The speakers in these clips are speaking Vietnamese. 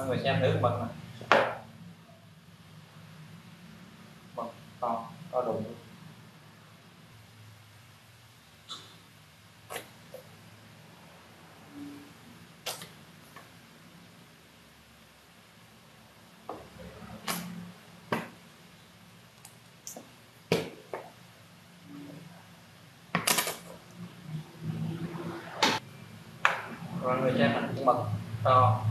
mọi người xem thử mực mà, mực to to đùng luôn. mọi người xem hình mực to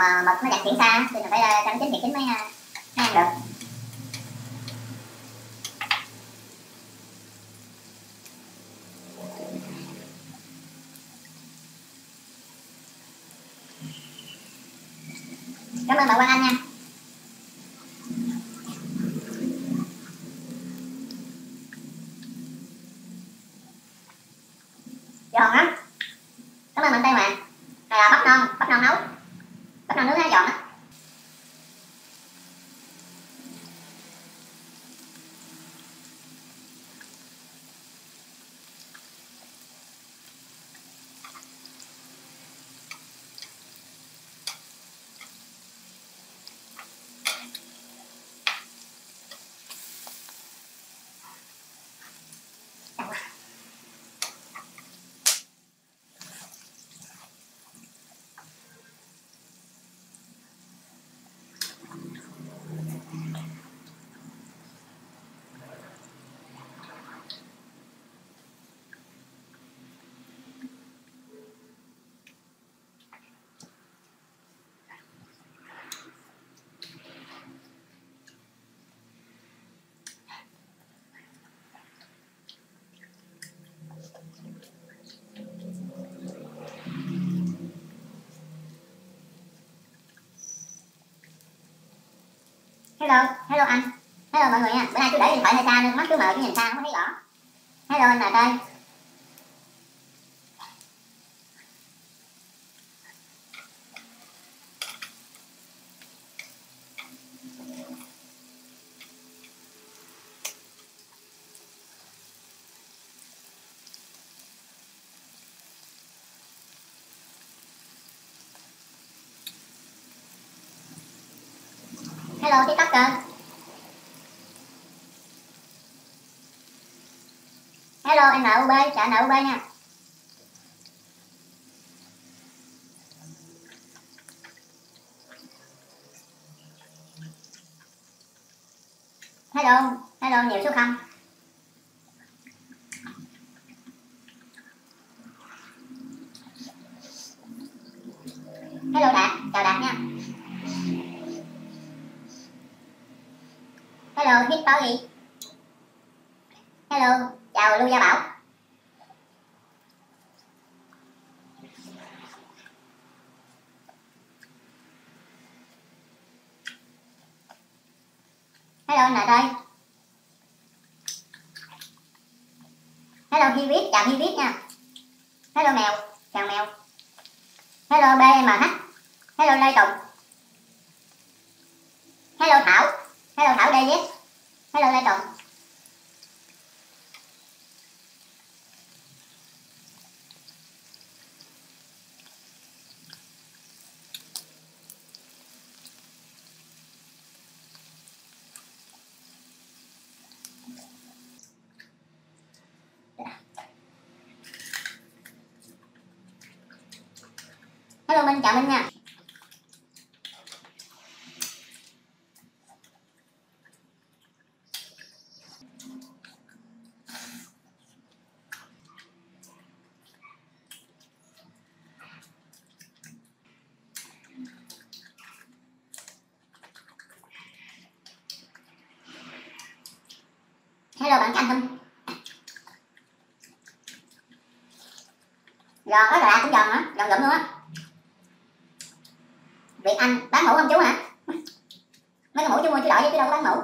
mà mật nó đặt chuyển xa, thì phải là trăm chín chín mới mới ăn được cảm ơn bà Quang Anh nha. Dạ, Giòn lắm. Cảm ơn bạn Tây bạn này là bắp non bắp non nấu bắt đầu nướng ra giòn á? Hello hello anh. Hello mọi người nha. Bữa nay tôi để điện thoại hơi xa nên mắt cứ mở cứ nhìn xa, không thấy rõ. Hello anh là tơi hello tiktoker hello Nnb trả nợ ub nha. Hello hello nhiều số không hello đạt chào đạt nha hello hít có gì hello, chào lưu gia bảo. Hello anh lại đây hello, hi viết, chào hi viết nha. Hello, mèo, chào mèo. Hello bmh hello, lê tùng. Hello, thảo. Hello, thảo dz hello lê tùng hello minh chào minh nha. Là bạn cái anh không? Giòn quá là cũng giòn hả giòn gụm luôn á. Việt Anh bán mũ không chú hả? Mấy cái mũ chú mua chú đội chứ chú đâu có bán mũ.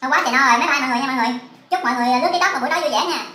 Thôi quá trời no rồi, mấy bye mọi người nha mọi người. Chúc mọi người lướt tiktok một buổi tối vui vẻ nha.